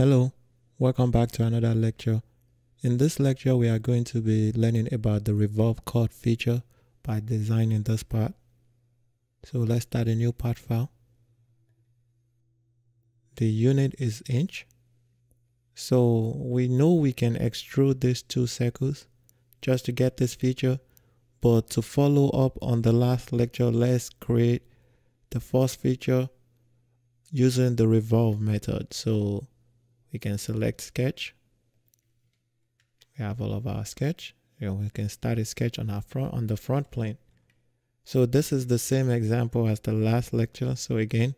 Hello, welcome back to another lecture. In this lecture, we are going to be learning about the revolve cut feature by designing this part. So let's start a new part file. The unit is inch. So we know we can extrude these two circles just to get this feature. But to follow up on the last lecture, let's create the first feature using the revolve method. So we can select sketch. We have all of our sketch. And we can start a sketch on our front on the front plane. So this is the same example as the last lecture. So again,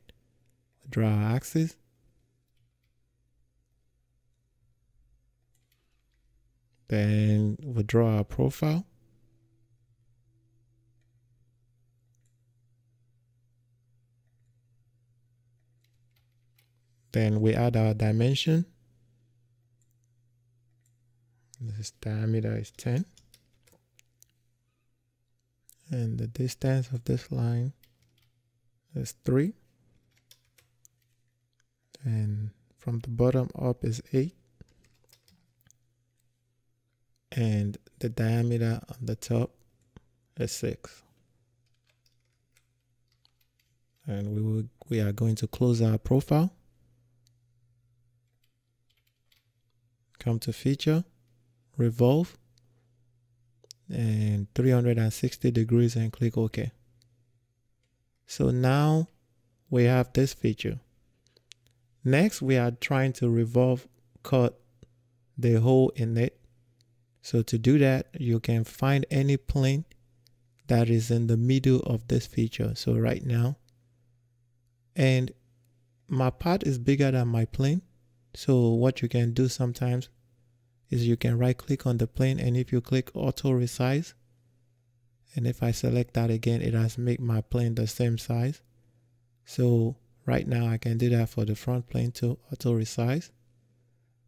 draw our axis. Then we draw our profile. Then we add our dimension. This diameter is 10. And the distance of this line is 3. And from the bottom up is 8. And the diameter on the top is 6. And we will, we are going to close our profile. Come to feature, revolve, and 360 degrees and click OK. So now we have this feature. Next, we are trying to revolve cut the hole in it. So to do that, you can find any plane that is in the middle of this feature. So right now, and my part is bigger than my plane. So what you can do sometimes is you can right click on the plane and if you click auto resize and if I select that again it has make my plane the same size. So right now I can do that for the front plane to auto resize.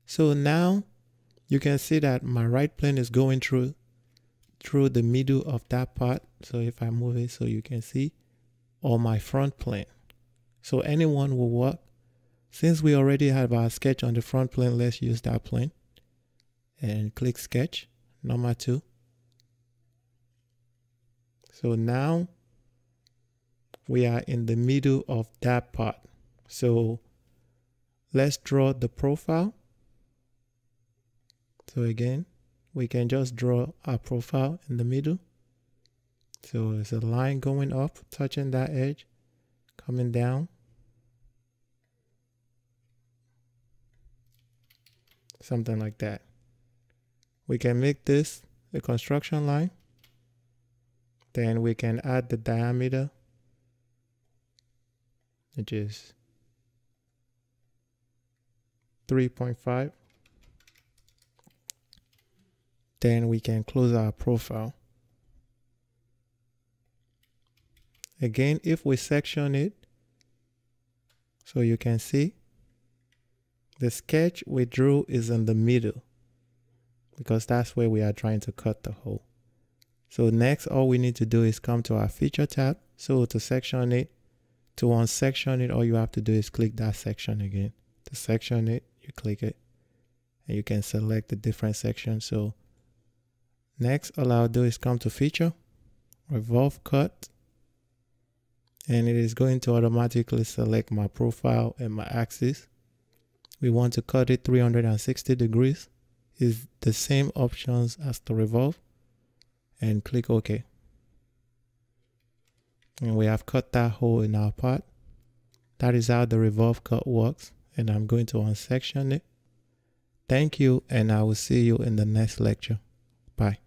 So now you can see that my right plane is going through through the middle of that part. So if I move it so you can see or my front plane. So anyone will work since we already have our sketch on the front plane, let's use that plane and click sketch, number two. So now we are in the middle of that part. So let's draw the profile. So again, we can just draw our profile in the middle. So it's a line going up, touching that edge, coming down, something like that. We can make this a construction line. Then we can add the diameter, which is 3.5. Then we can close our profile. Again, if we section it, so you can see the sketch we drew is in the middle because that's where we are trying to cut the hole. So next, all we need to do is come to our feature tab. So to section it, to unsection it, all you have to do is click that section again. To section it, you click it and you can select the different sections. So next, all I'll do is come to feature, revolve cut, and it is going to automatically select my profile and my axis we want to cut it 360 degrees is the same options as the revolve and click OK. And we have cut that hole in our part. That is how the revolve cut works and I'm going to unsection it. Thank you and I will see you in the next lecture. Bye.